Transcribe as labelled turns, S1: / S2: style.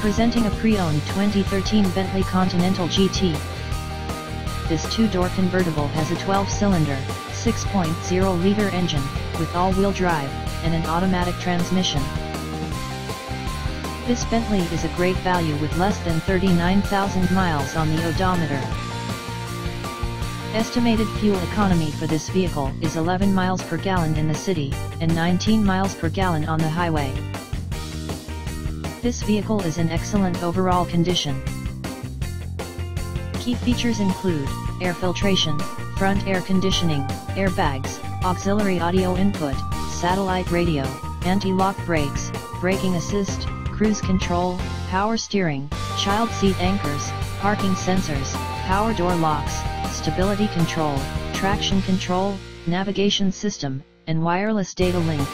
S1: Presenting a pre-owned 2013 Bentley Continental GT. This two-door convertible has a 12-cylinder, 6.0-liter engine, with all-wheel drive, and an automatic transmission. This Bentley is a great value with less than 39,000 miles on the odometer. Estimated fuel economy for this vehicle is 11 miles per gallon in the city, and 19 miles per gallon on the highway. This vehicle is in excellent overall condition. Key features include, air filtration, front air conditioning, airbags, auxiliary audio input, satellite radio, anti-lock brakes, braking assist, cruise control, power steering, child seat anchors, parking sensors, power door locks, stability control, traction control, navigation system, and wireless data link.